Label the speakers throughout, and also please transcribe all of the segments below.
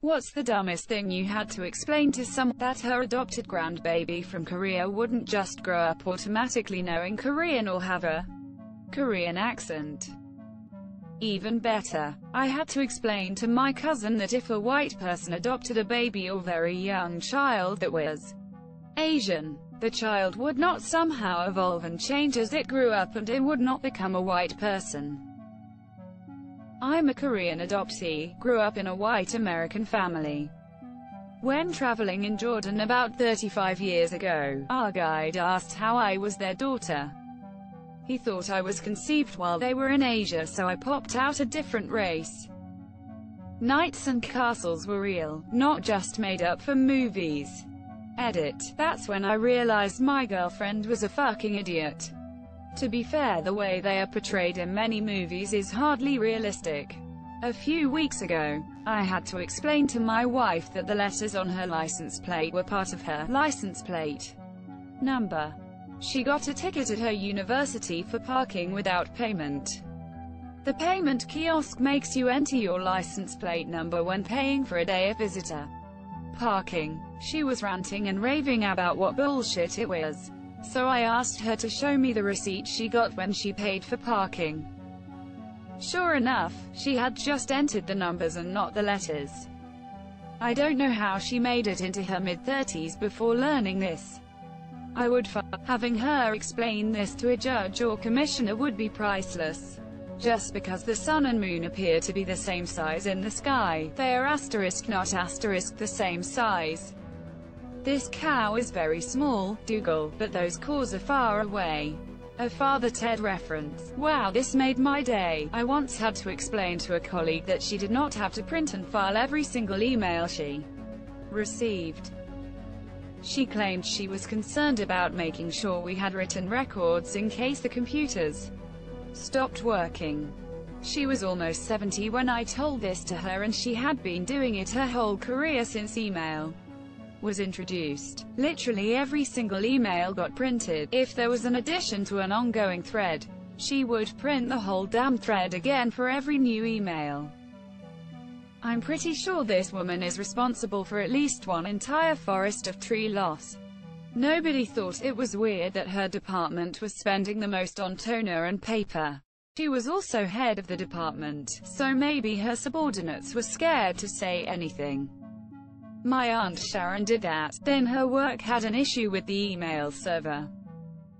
Speaker 1: What's the dumbest thing you had to explain to someone? That her adopted grandbaby from Korea wouldn't just grow up automatically knowing Korean or have a Korean accent. Even better, I had to explain to my cousin that if a white person adopted a baby or very young child that was Asian, the child would not somehow evolve and change as it grew up and it would not become a white person. I'm a Korean adoptee, grew up in a white American family. When traveling in Jordan about 35 years ago, our guide asked how I was their daughter. He thought I was conceived while they were in Asia so I popped out a different race. Knights and castles were real, not just made up for movies. Edit. That's when I realized my girlfriend was a fucking idiot. To be fair the way they are portrayed in many movies is hardly realistic. A few weeks ago, I had to explain to my wife that the letters on her license plate were part of her license plate number. She got a ticket at her university for parking without payment. The payment kiosk makes you enter your license plate number when paying for a day of visitor parking. She was ranting and raving about what bullshit it was. So I asked her to show me the receipt she got when she paid for parking. Sure enough, she had just entered the numbers and not the letters. I don't know how she made it into her mid-30s before learning this. I would having her explain this to a judge or commissioner would be priceless. Just because the sun and moon appear to be the same size in the sky, they are asterisk not asterisk the same size. This cow is very small, Dougal, but those cows are far away. A Father Ted reference. Wow this made my day. I once had to explain to a colleague that she did not have to print and file every single email she received. She claimed she was concerned about making sure we had written records in case the computers stopped working. She was almost 70 when I told this to her and she had been doing it her whole career since email was introduced. Literally every single email got printed. If there was an addition to an ongoing thread, she would print the whole damn thread again for every new email. I'm pretty sure this woman is responsible for at least one entire forest of tree loss. Nobody thought it was weird that her department was spending the most on toner and paper. She was also head of the department, so maybe her subordinates were scared to say anything. My Aunt Sharon did that, then her work had an issue with the email server.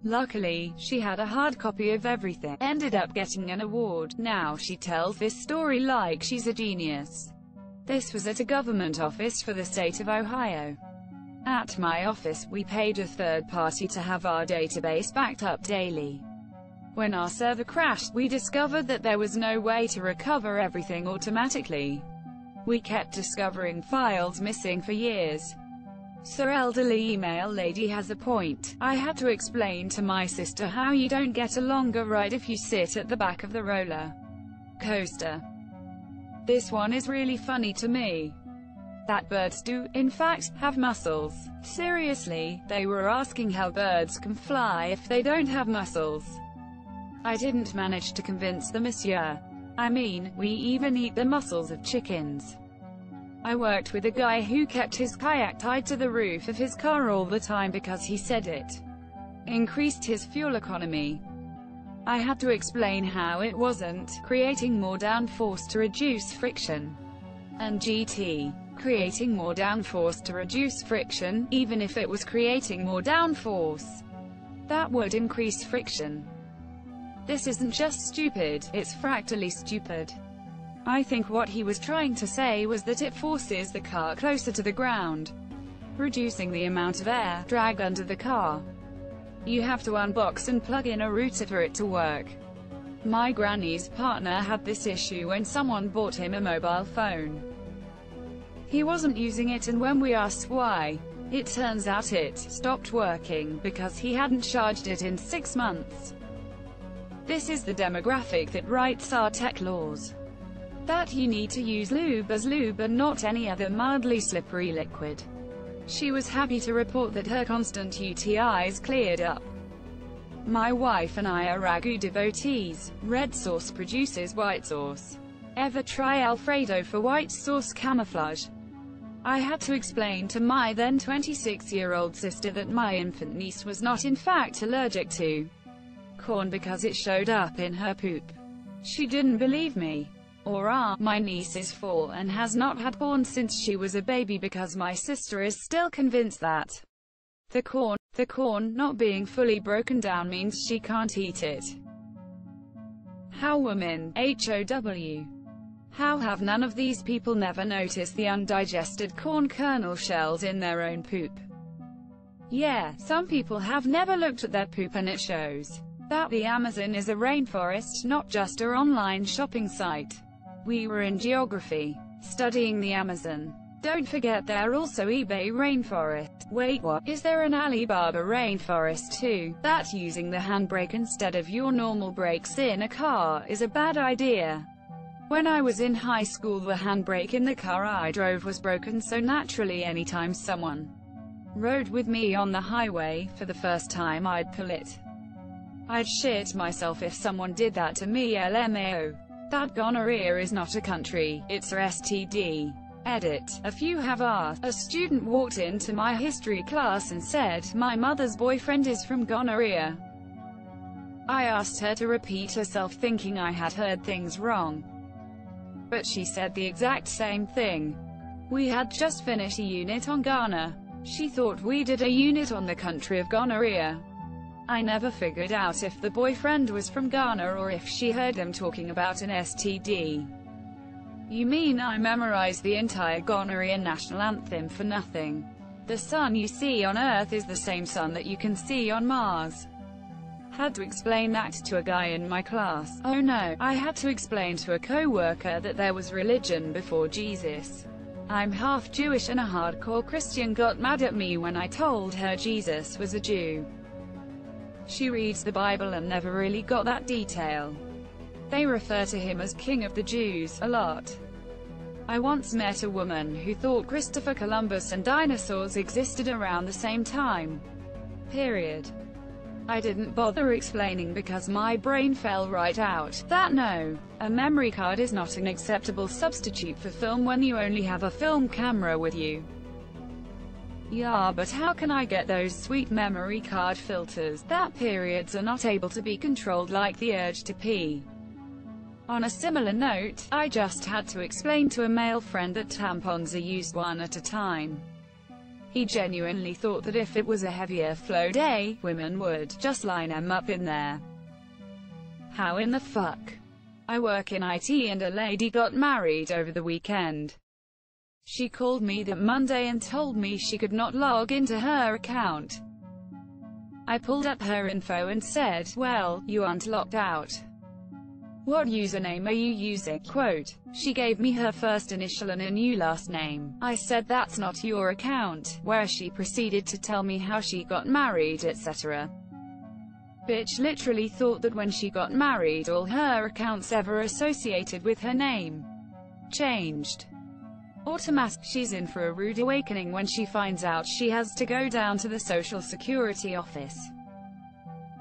Speaker 1: Luckily, she had a hard copy of everything, ended up getting an award. Now she tells this story like she's a genius. This was at a government office for the state of Ohio. At my office, we paid a third party to have our database backed up daily. When our server crashed, we discovered that there was no way to recover everything automatically. We kept discovering files missing for years. Sir elderly email lady has a point. I had to explain to my sister how you don't get a longer ride if you sit at the back of the roller coaster. This one is really funny to me. That birds do, in fact, have muscles. Seriously, they were asking how birds can fly if they don't have muscles. I didn't manage to convince the monsieur. I mean, we even eat the muscles of chickens. I worked with a guy who kept his kayak tied to the roof of his car all the time because he said it increased his fuel economy. I had to explain how it wasn't creating more downforce to reduce friction. And GT creating more downforce to reduce friction, even if it was creating more downforce. That would increase friction. This isn't just stupid, it's fractally stupid. I think what he was trying to say was that it forces the car closer to the ground, reducing the amount of air drag under the car. You have to unbox and plug in a router for it to work. My granny's partner had this issue when someone bought him a mobile phone. He wasn't using it and when we asked why, it turns out it stopped working because he hadn't charged it in six months. This is the demographic that writes our tech laws. That you need to use lube as lube and not any other mildly slippery liquid. She was happy to report that her constant UTIs cleared up. My wife and I are ragu devotees. Red sauce produces white sauce. Ever try Alfredo for white sauce camouflage? I had to explain to my then 26-year-old sister that my infant niece was not in fact allergic to corn because it showed up in her poop. She didn't believe me. Or ah, my niece is four and has not had corn since she was a baby because my sister is still convinced that the corn, the corn not being fully broken down means she can't eat it. How women, HOW. How have none of these people never noticed the undigested corn kernel shells in their own poop? Yeah, some people have never looked at their poop and it shows that the Amazon is a rainforest, not just a online shopping site. We were in geography, studying the Amazon. Don't forget there are also eBay rainforest. Wait what, is there an Alibaba rainforest too? That using the handbrake instead of your normal brakes in a car is a bad idea. When I was in high school the handbrake in the car I drove was broken so naturally anytime someone rode with me on the highway, for the first time I'd pull it. I'd shit myself if someone did that to me LMAO. That gonorrhea is not a country, it's a STD. Edit. A few have asked. A student walked into my history class and said, my mother's boyfriend is from gonorrhea. I asked her to repeat herself thinking I had heard things wrong. But she said the exact same thing. We had just finished a unit on Ghana. She thought we did a unit on the country of gonorrhea. I never figured out if the boyfriend was from Ghana or if she heard them talking about an STD. You mean I memorized the entire gonorrhea national anthem for nothing? The sun you see on Earth is the same sun that you can see on Mars. Had to explain that to a guy in my class. Oh no, I had to explain to a co-worker that there was religion before Jesus. I'm half Jewish and a hardcore Christian got mad at me when I told her Jesus was a Jew. She reads the Bible and never really got that detail. They refer to him as King of the Jews, a lot. I once met a woman who thought Christopher Columbus and dinosaurs existed around the same time. Period. I didn't bother explaining because my brain fell right out, that no, a memory card is not an acceptable substitute for film when you only have a film camera with you. Yeah, but how can I get those sweet memory card filters, that periods are not able to be controlled like the urge to pee? On a similar note, I just had to explain to a male friend that tampons are used one at a time. He genuinely thought that if it was a heavier flow day, women would just line them up in there. How in the fuck? I work in IT and a lady got married over the weekend. She called me that Monday and told me she could not log into her account. I pulled up her info and said, well, you aren't locked out. What username are you using? Quote, she gave me her first initial and a new last name. I said that's not your account, where she proceeded to tell me how she got married etc. Bitch literally thought that when she got married all her accounts ever associated with her name changed. Automatic. She's in for a rude awakening when she finds out she has to go down to the Social Security office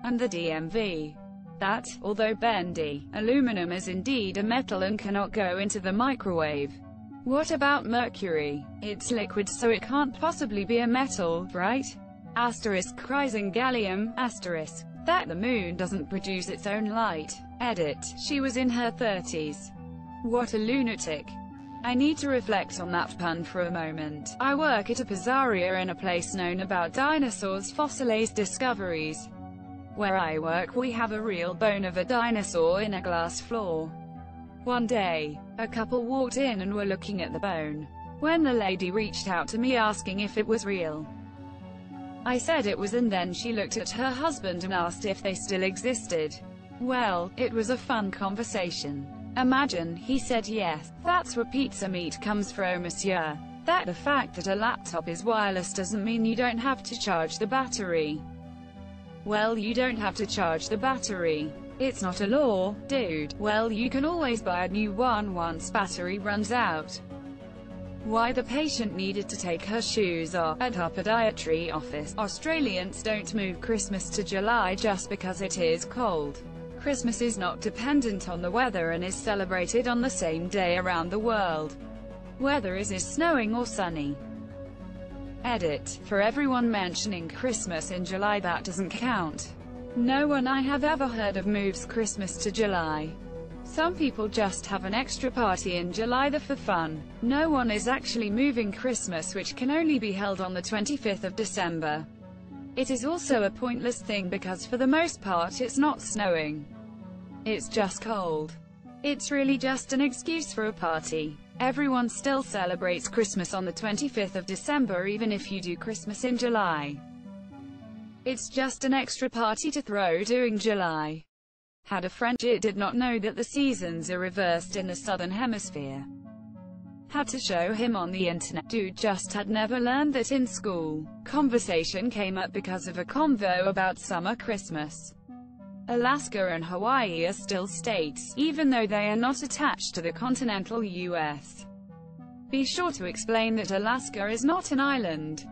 Speaker 1: and the DMV. That, although bendy, aluminum is indeed a metal and cannot go into the microwave. What about mercury? It's liquid so it can't possibly be a metal, right? Asterisk rising gallium, asterisk. That the moon doesn't produce its own light. Edit. She was in her 30s. What a lunatic. I need to reflect on that pun for a moment. I work at a pizzeria in a place known about dinosaurs fossils discoveries. Where I work we have a real bone of a dinosaur in a glass floor. One day, a couple walked in and were looking at the bone. When the lady reached out to me asking if it was real. I said it was and then she looked at her husband and asked if they still existed. Well, it was a fun conversation. Imagine, he said yes, that's where pizza meat comes from monsieur. That the fact that a laptop is wireless doesn't mean you don't have to charge the battery. Well you don't have to charge the battery. It's not a law, dude. Well you can always buy a new one once battery runs out. Why the patient needed to take her shoes off. At her podiatry office, Australians don't move Christmas to July just because it is cold. Christmas is not dependent on the weather and is celebrated on the same day around the world. Weather is is snowing or sunny. Edit. For everyone mentioning Christmas in July that doesn't count. No one I have ever heard of moves Christmas to July. Some people just have an extra party in July the for fun. No one is actually moving Christmas which can only be held on the 25th of December. It is also a pointless thing because for the most part it's not snowing. It's just cold. It's really just an excuse for a party. Everyone still celebrates Christmas on the 25th of December even if you do Christmas in July. It's just an extra party to throw during July. Had a friend it did not know that the seasons are reversed in the southern hemisphere. Had to show him on the internet. Dude just had never learned that in school. Conversation came up because of a convo about summer Christmas. Alaska and Hawaii are still states, even though they are not attached to the continental U.S. Be sure to explain that Alaska is not an island,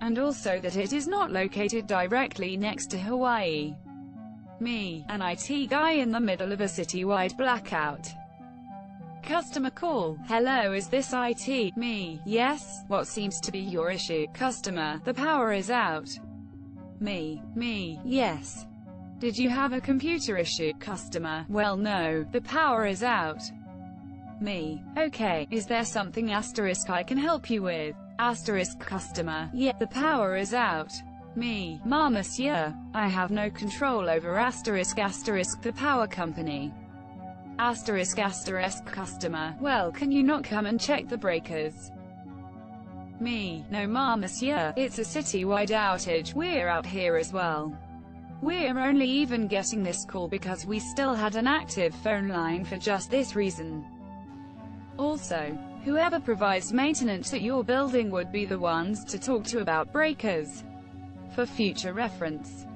Speaker 1: and also that it is not located directly next to Hawaii. Me, an IT guy in the middle of a citywide blackout. Customer call. Hello is this IT? Me. Yes. What seems to be your issue? Customer. The power is out. Me. Me. Yes. Did you have a computer issue? Customer. Well no, the power is out. Me. Okay, is there something asterisk I can help you with? Asterisk customer. Yeah, the power is out. Me. Ma monsieur. I have no control over asterisk asterisk the power company. Asterisk asterisk customer. Well, can you not come and check the breakers? Me. No ma monsieur. It's a citywide outage. We're out here as well. We're only even getting this call because we still had an active phone line for just this reason. Also, whoever provides maintenance at your building would be the ones to talk to about breakers. For future reference.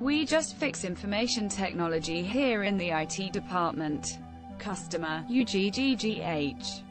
Speaker 1: We just fix information technology here in the IT department. Customer, UGGGH.